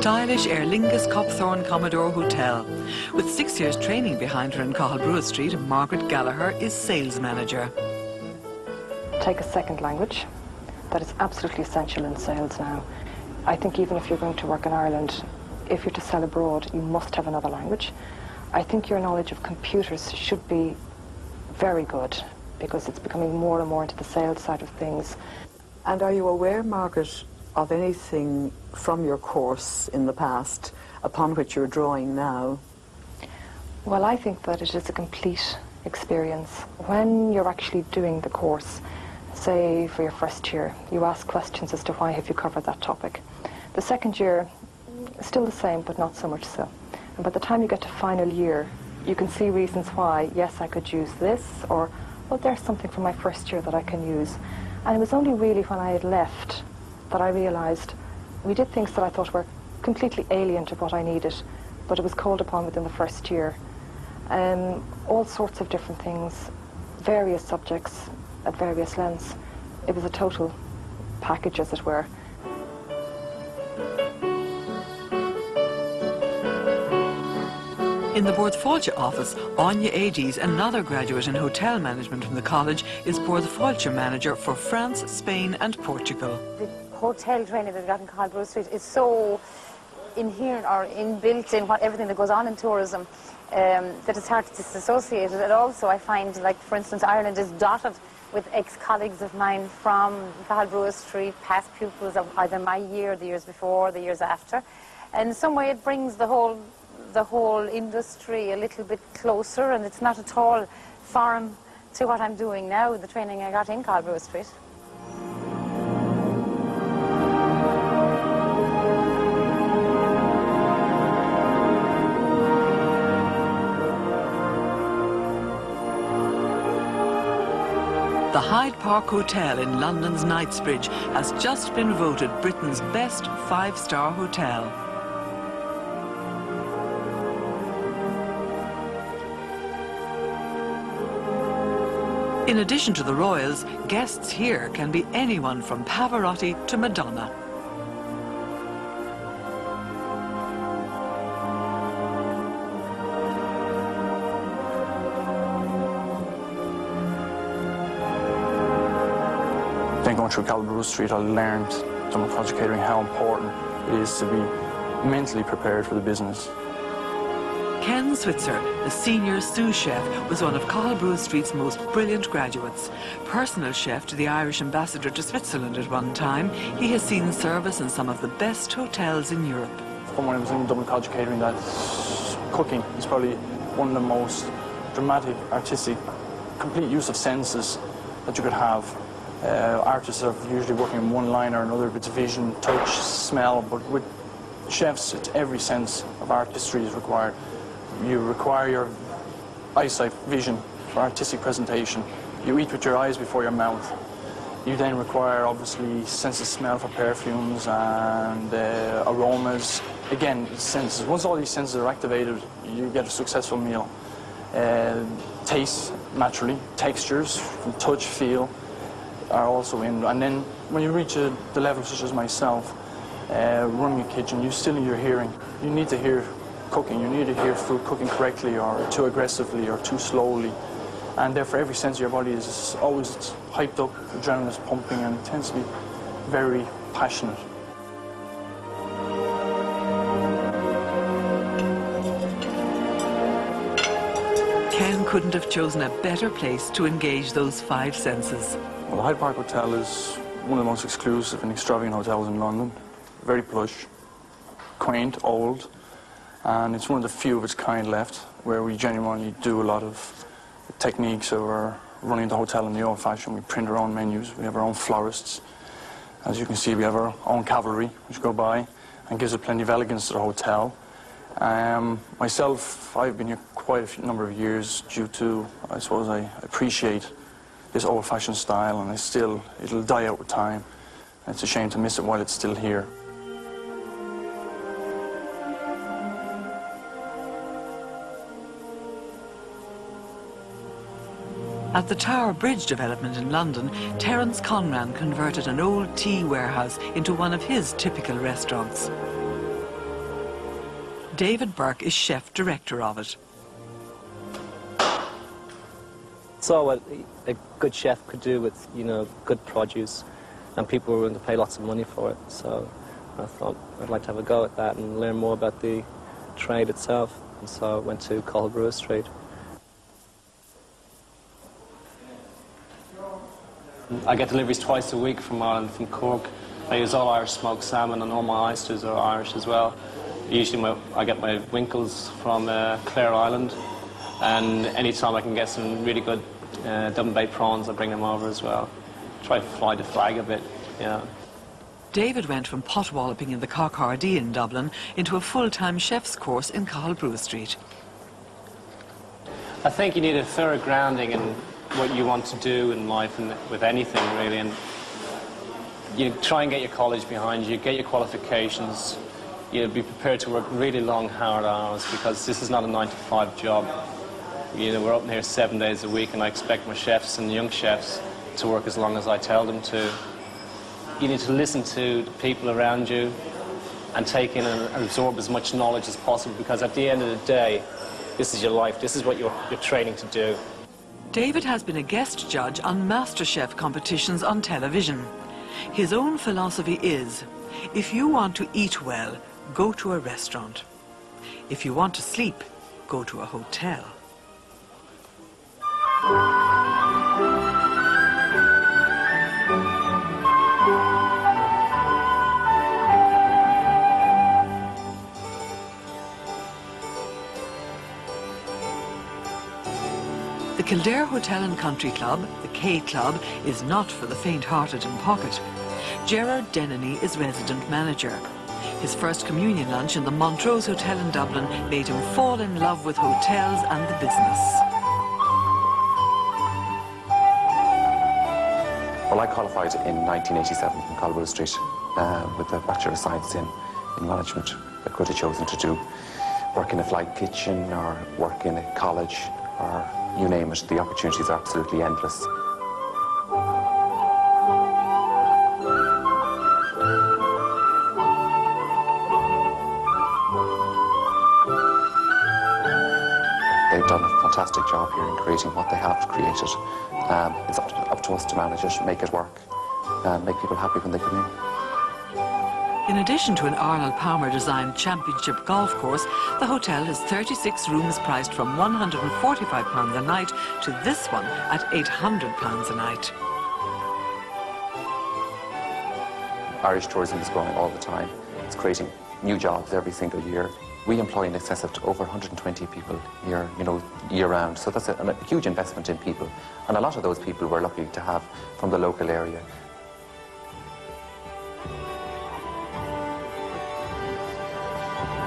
stylish Aer Lingus Copthorne Commodore Hotel. With six years training behind her in Cathal Street, Margaret Gallagher is sales manager. Take a second language. That is absolutely essential in sales now. I think even if you're going to work in Ireland, if you're to sell abroad, you must have another language. I think your knowledge of computers should be very good because it's becoming more and more into the sales side of things. And are you aware, Margaret, of anything from your course in the past upon which you're drawing now? Well, I think that it is a complete experience. When you're actually doing the course, say for your first year, you ask questions as to why have you covered that topic. The second year, still the same, but not so much so. And by the time you get to final year, you can see reasons why, yes, I could use this, or, well, there's something from my first year that I can use. And it was only really when I had left that I realised we did things that I thought were completely alien to what I needed, but it was called upon within the first year. Um, all sorts of different things, various subjects at various lengths. It was a total package, as it were. In the Fáilte office, Anya Ades, another graduate in hotel management from the college, is Fáilte manager for France, Spain and Portugal. The hotel training that we got in Cathal Street is so inherent or inbuilt in what everything that goes on in tourism um, that it's hard to disassociate it. And also I find, like for instance, Ireland is dotted with ex-colleagues of mine from Cathal Street, past pupils of either my year, the years before, the years after. And in some way it brings the whole the whole industry a little bit closer and it's not at all foreign to what I'm doing now, the training I got in Cathal Street. The Hyde Park Hotel in London's Knightsbridge has just been voted Britain's best five-star hotel. In addition to the royals, guests here can be anyone from Pavarotti to Madonna. Then going through Cathal Street, I learned from a project catering how important it is to be mentally prepared for the business. Ken Switzer, the senior sous chef, was one of Cathal Street's most brilliant graduates. Personal chef to the Irish ambassador to Switzerland at one time, he has seen service in some of the best hotels in Europe. From when I was in Dublin College Catering, that cooking is probably one of the most dramatic, artistic, complete use of senses that you could have. Uh, artists are usually working in one line or another, it's vision, touch, smell, but with chefs, it's every sense of artistry is required you require your eyesight vision for artistic presentation. You eat with your eyes before your mouth. You then require, obviously, sense of smell for perfumes and uh, aromas. Again, senses. Once all these senses are activated, you get a successful meal. Uh, taste, naturally. Textures, from touch, feel, are also in. And then when you reach a, the level such as myself, uh, running a kitchen, you still need your hearing. You need to hear cooking. You need to hear food cooking correctly or too aggressively or too slowly. And therefore every sense of your body is always hyped up, adrenaline is pumping and it tends to be very passionate. Ken couldn't have chosen a better place to engage those five senses. Well, the Hyde Park Hotel is one of the most exclusive and extravagant hotels in London. Very plush, quaint, old, and it's one of the few of its kind left where we genuinely do a lot of techniques our running the hotel in the old fashion. We print our own menus, we have our own florists. As you can see, we have our own cavalry, which go by and gives it plenty of elegance to the hotel. Um, myself, I've been here quite a number of years due to, I suppose, I appreciate this old-fashioned style, and I still, it'll die out with time. It's a shame to miss it while it's still here. At the Tower Bridge development in London, Terence Conran converted an old tea warehouse into one of his typical restaurants. David Burke is chef director of it. Saw what a good chef could do with, you know, good produce, and people were willing to pay lots of money for it. So I thought I'd like to have a go at that and learn more about the trade itself. And so I went to Brugha Street. I get deliveries twice a week from Ireland, from Cork. I use all Irish smoked salmon and all my oysters are Irish as well. Usually my, I get my winkles from uh, Clare Island and anytime I can get some really good uh, Dublin Bay prawns, I bring them over as well. Try to fly the flag a bit, yeah. David went from pot walloping in the Coq Hardi in Dublin into a full-time chef's course in Brugha Street. I think you need a thorough grounding in what you want to do in life and with anything really and you try and get your college behind you, get your qualifications, you know, be prepared to work really long, hard hours because this is not a nine to five job. You know, we're open here seven days a week and I expect my chefs and young chefs to work as long as I tell them to. You need to listen to the people around you and take in and absorb as much knowledge as possible because at the end of the day, this is your life, this is what you're, you're training to do. David has been a guest judge on MasterChef competitions on television. His own philosophy is, if you want to eat well, go to a restaurant. If you want to sleep, go to a hotel. Kildare Hotel and Country Club, the K Club, is not for the faint-hearted in pocket. Gerard Denany is resident manager. His first communion lunch in the Montrose Hotel in Dublin made him fall in love with hotels and the business. Well, I qualified in 1987 from Cathal Brugha Street uh, with a Bachelor of Science in, in Management. I could have chosen to do work in a flight kitchen or work in a college or you name it. The opportunities are absolutely endless. They've done a fantastic job here in creating what they have created. Um, it's up to, up to us to manage it, make it work, and make people happy when they come in. In addition to an Arnold Palmer designed championship golf course, the hotel has 36 rooms priced from £145 a night to this one at £800 a night. Irish tourism is growing all the time. It's creating new jobs every single year. We employ in excess of over 120 people here, you know, year round. So that's a, a huge investment in people. And a lot of those people we're lucky to have from the local area.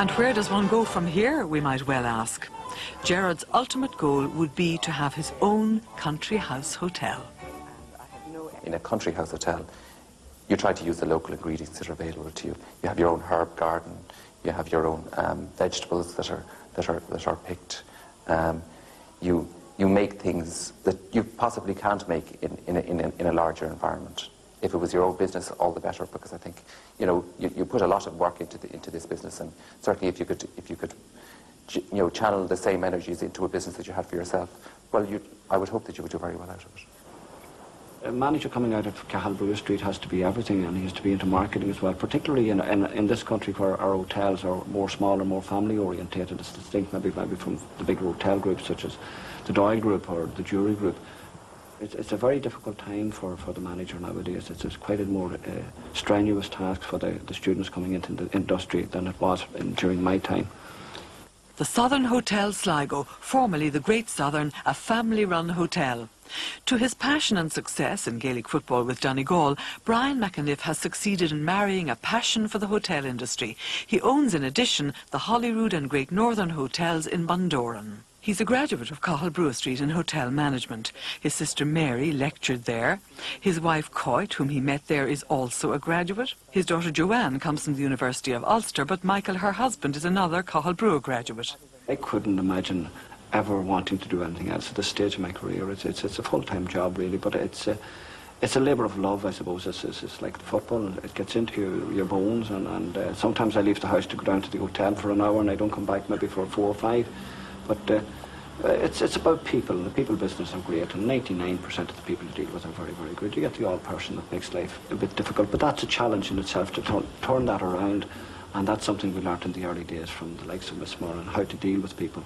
And where does one go from here, we might well ask. Gerard's ultimate goal would be to have his own country house hotel. In a country house hotel, you try to use the local ingredients that are available to you. You have your own herb garden, you have your own um, vegetables that are, that are, that are picked. Um, you, you make things that you possibly can't make in, in, a, in, a, in a larger environment. If it was your own business, all the better, because I think, you know, you, you put a lot of work into, the, into this business, and certainly if you could, if you could, you know, channel the same energies into a business that you had for yourself, well, you, I would hope that you would do very well out of it. A manager coming out of Cathal Brugha Street has to be everything and he has to be into marketing as well, particularly in, in, in this country where our hotels are more smaller, more family orientated. It's distinct maybe, maybe from the big hotel groups such as the Doyle Group or the Jury Group. It's, it's a very difficult time for, for the manager nowadays. It's, it's quite a more uh, strenuous task for the, the students coming into the industry than it was in, during my time. The Southern Hotel Sligo, formerly the Great Southern, a family-run hotel. To his passion and success in Gaelic football with Donegal, Brian McEniff has succeeded in marrying a passion for the hotel industry. He owns, in addition, the Holyrood and Great Northern Hotels in Bundoran. He's a graduate of Cathal Brugha Street in hotel management. His sister Mary lectured there. His wife Coit, whom he met there, is also a graduate. His daughter Joanne comes from the University of Ulster, but Michael, her husband, is another Cathal Brewer graduate. I couldn't imagine ever wanting to do anything else at this stage of my career. It's, it's, it's a full-time job, really, but it's, uh, it's a labour of love, I suppose. It's, it's, it's like football. It gets into your, your bones, and, and uh, sometimes I leave the house to go down to the hotel for an hour, and I don't come back maybe for four or five. But uh, uh, it's, it's about people. The people business are great, and 99% of the people you deal with are very, very good. You get the odd person that makes life a bit difficult, but that's a challenge in itself to turn, turn that around, and that's something we learnt in the early days from the likes of Miss Moran, how to deal with people.